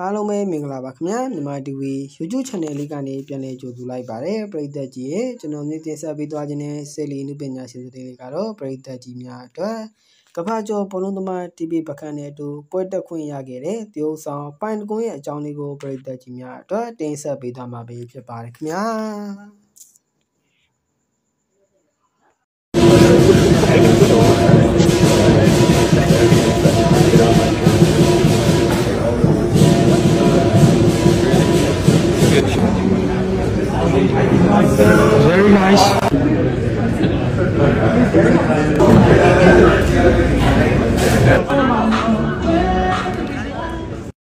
အားလုံးပဲမင်္ဂလာပါခင်ဗျာမြန်မာ TV YouTube Channel လေးကနေပြန်လည်ကြိုဆိုလိုက်ပါတယ်ပရိသတ်ကြီးရဲ့ကျွန်တော်မျိုးတင်ဆက်ပေးသွားခြင်းနဲ့ဆယ်လီနုပညာရှင်တွေလေးကတော့ပရိသတ်ကြီးများအတွက်ကဖာကျော်ဘလုံးသမား TV ပကန်းနဲ့အတူပွဲတက်ခွင့်ရခဲ့တဲ့တရုတ်ဆောင်ပိုင်တကွန်းရဲ့အကြောင်းလေးကိုပရိသတ်ကြီးများအတွက်တင်ဆက်ပေးသွားမှာဖြစ်ပါတယ်ခင်ဗျာ Very nice.